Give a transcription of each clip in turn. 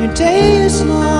your day is long.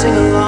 sing along.